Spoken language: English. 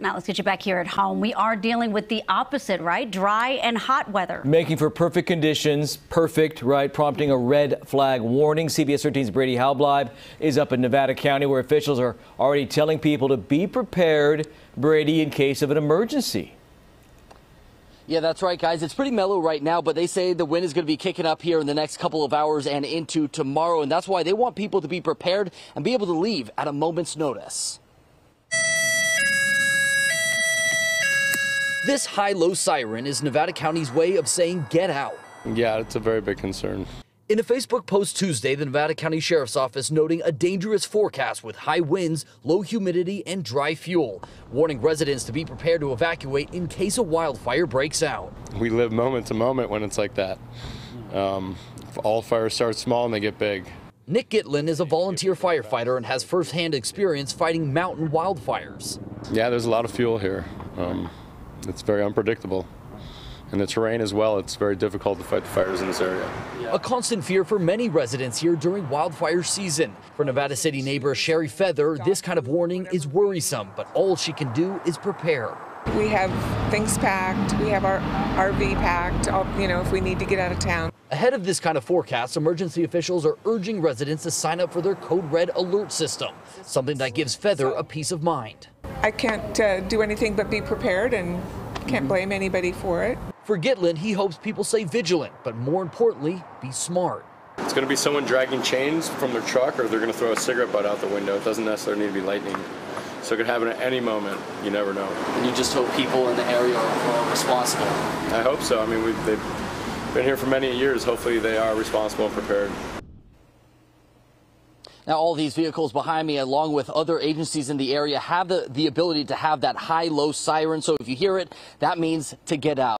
Now let's get you back here at home. We are dealing with the opposite, right? Dry and hot weather. Making for perfect conditions. Perfect, right? Prompting a red flag warning. CBS 13's Brady Halbleib is up in Nevada County where officials are already telling people to be prepared, Brady, in case of an emergency. Yeah, that's right, guys. It's pretty mellow right now, but they say the wind is going to be kicking up here in the next couple of hours and into tomorrow, and that's why they want people to be prepared and be able to leave at a moment's notice. This high-low siren is Nevada County's way of saying get out. Yeah, it's a very big concern. In a Facebook post Tuesday, the Nevada County Sheriff's Office noting a dangerous forecast with high winds, low humidity, and dry fuel, warning residents to be prepared to evacuate in case a wildfire breaks out. We live moment to moment when it's like that. Um, all fires start small and they get big. Nick Gitlin is a volunteer firefighter and has firsthand experience fighting mountain wildfires. Yeah, there's a lot of fuel here. Um, it's very unpredictable. And the terrain as well, it's very difficult to fight the fires in this area. A constant fear for many residents here during wildfire season. For Nevada City neighbor Sherry Feather, this kind of warning is worrisome, but all she can do is prepare. We have things packed, we have our RV packed, you know, if we need to get out of town. Ahead of this kind of forecast, emergency officials are urging residents to sign up for their Code Red alert system, something that gives Feather a peace of mind. I can't uh, do anything but be prepared and can't blame anybody for it. For Gitlin, he hopes people stay vigilant, but more importantly, be smart. It's going to be someone dragging chains from their truck or they're going to throw a cigarette butt out the window. It doesn't necessarily need to be lightning. So it could happen at any moment. You never know. And you just hope people in the area are responsible. I hope so. I mean, we've, they've been here for many years. Hopefully they are responsible and prepared. Now, all these vehicles behind me, along with other agencies in the area, have the, the ability to have that high-low siren. So if you hear it, that means to get out.